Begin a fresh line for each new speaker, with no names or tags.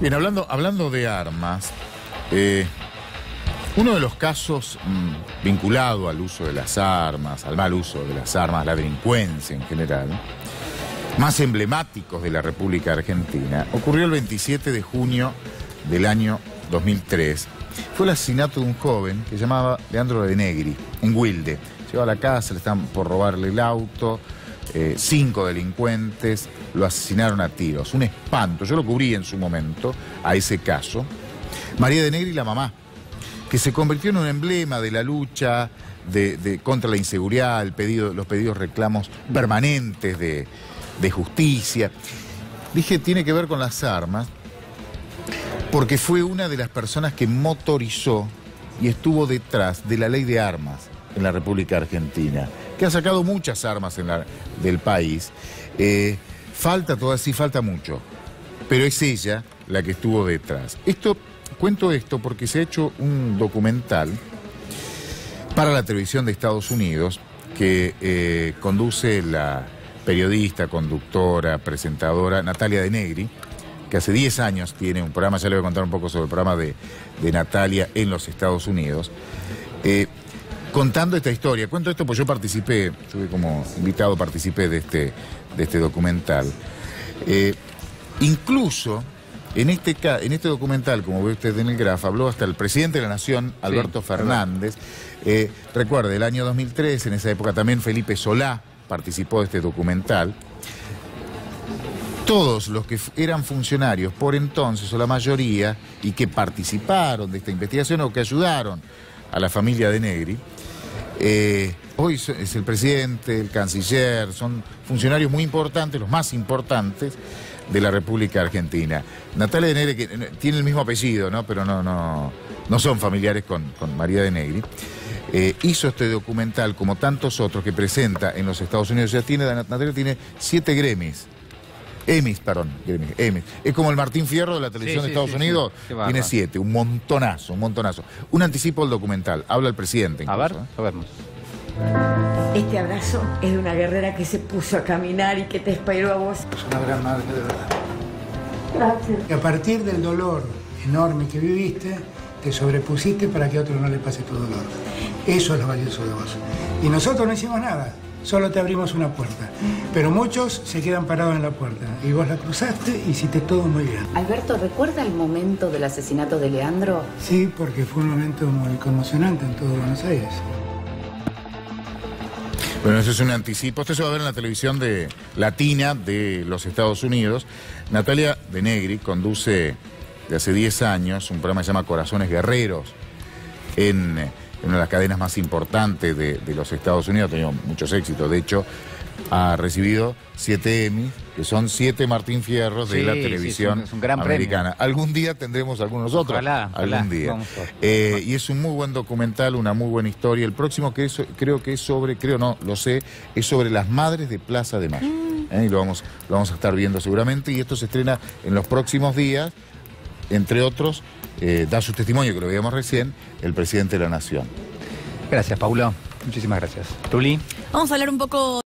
Bien, hablando, hablando de armas, eh, uno de los casos mm, vinculado al uso de las armas, al mal uso de las armas, la delincuencia en general, más emblemáticos de la República Argentina, ocurrió el 27 de junio del año 2003. Fue el asesinato de un joven que se llamaba Leandro de Negri, en Wilde. Llegó a la casa, le estaban por robarle el auto, eh, cinco delincuentes lo asesinaron a tiros. Un espanto. Yo lo cubrí en su momento a ese caso. María de Negri, la mamá, que se convirtió en un emblema de la lucha contra la inseguridad, los pedidos reclamos permanentes de justicia. Dije, tiene que ver con las armas, porque fue una de las personas que motorizó y estuvo detrás de la ley de armas en la República Argentina, que ha sacado muchas armas en la, del país. Eh, falta todo así, falta mucho, pero es ella la que estuvo detrás. Esto, cuento esto porque se ha hecho un documental para la televisión de Estados Unidos que eh, conduce la periodista, conductora, presentadora Natalia De Negri, que hace 10 años tiene un programa, ya le voy a contar un poco sobre el programa de, Natalia en los Estados Unidos. Eh, contando esta historia. Cuento esto porque yo participé, estuve como invitado, participé de este, de este documental. Eh, incluso en este, en este documental, como ve usted en el grafo, habló hasta el presidente de la Nación, Alberto Fernández. Eh, recuerde, el año 2003, en esa época también Felipe Solá participó de este documental. Todos los que eran funcionarios por entonces, o la mayoría, y que participaron de esta investigación o que ayudaron a la familia de Negri, eh, hoy es el presidente, el canciller, son funcionarios muy importantes, los más importantes de la República Argentina. Natalia de Negri, que tiene el mismo apellido, ¿no? pero no, no, no son familiares con, María de Negri, eh, hizo este documental, como tantos otros que presenta en los Estados Unidos. Ya tiene, Natalia tiene siete Grammys. Emmys, perdón, Emmys. Es como el Martín Fierro de la televisión de Estados Unidos. Tiene siete, un montonazo, un montonazo. Un anticipo del documental. Habla el presidente.
a ver,
¿eh?
vemos.
Este abrazo es de una guerrera que se puso a caminar y que te esperó a vos.
Es una gran madre de verdad.
Gracias.
Y a partir del dolor enorme que viviste, te sobrepusiste para que a otro no le pase tu dolor. Eso es lo valioso de vos. Y nosotros no hicimos nada solo te abrimos una puerta. Pero muchos se quedan parados en la puerta. Y vos la cruzaste y hiciste todo muy bien.
Alberto, ¿recuerda el momento del asesinato de Leandro?
Sí, porque fue un momento muy conmocionante en todo Buenos Aires.
Bueno, eso es un anticipo. Esto se va a ver en la televisión de latina de los Estados Unidos. Natalia de Negri conduce de hace 10 años un programa que se llama Corazones Guerreros en en una de las cadenas más importantes de, los Estados Unidos, ha tenido muchos éxitos. De hecho, ha recibido siete Emmy, que son siete Martín Fierros de la televisión americana. Algún día tendremos algunos otros. algún día. Eh, y es un muy buen documental, una muy buena historia. El próximo que creo que es sobre, creo no, lo sé, es sobre las madres de Plaza de Mayo. Mm. Eh, y lo vamos, lo vamos a estar viendo seguramente. Y esto se estrena en los próximos días, entre otros eh, da su testimonio, que lo veíamos recién, el presidente de la Nación.
Gracias, Paulo. Muchísimas gracias. Tuli.
Vamos a hablar un poco